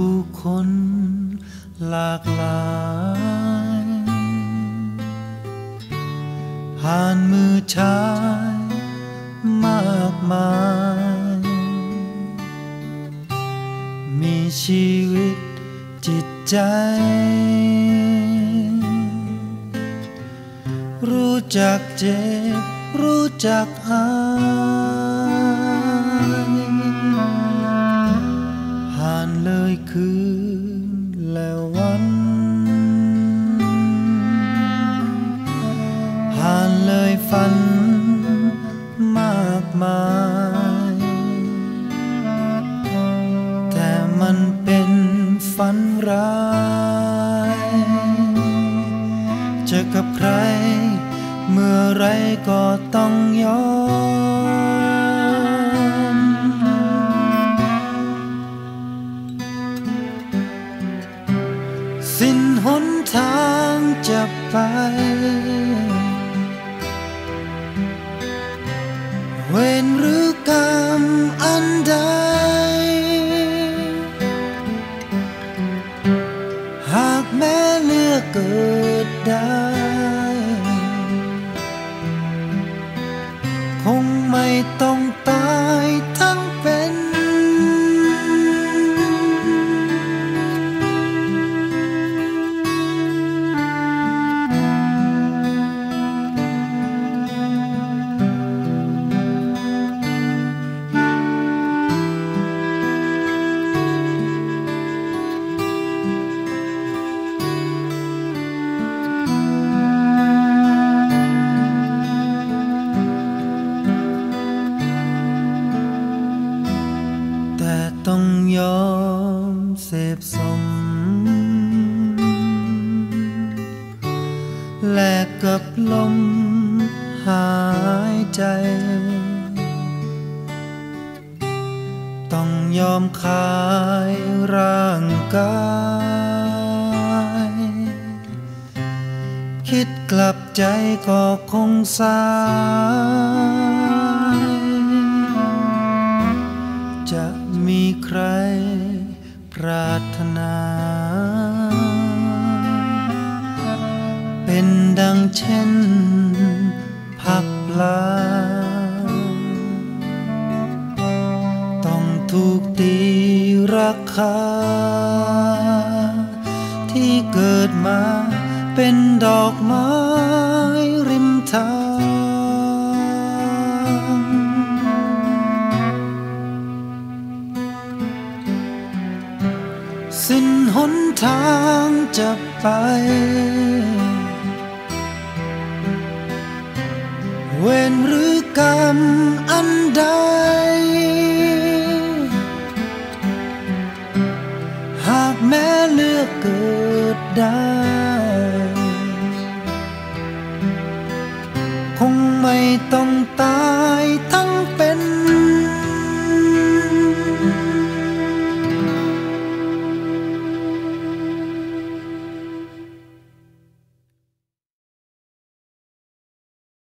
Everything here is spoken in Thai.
ผู้คนหลากหลาย ผ่านมือชายมากมาย มีชีวิตจิตใจ รู้จักเจ็บรู้จักอาย ฝันร้ายเจอกับใคร เมื่อไรก็ต้องยอม สิ้นหนทางจะไป เวรหรือกรรมอันใด ได้ คงไม่ต้อง ต้องยอมเสพสม แลกกับลมหายใจ ต้องยอมขายร่างกาย คิดกลับใจก็คงสายารถนา เป็นดังเช่น ผักปลา ต้องถูกตีราคา ที่เกิดมาเป็นดอกไม้ริมทาง ทางจะไป เวรหรือกรรมอันใด หากแม้เลือกเกิดได้ คงไม่ต้องตาย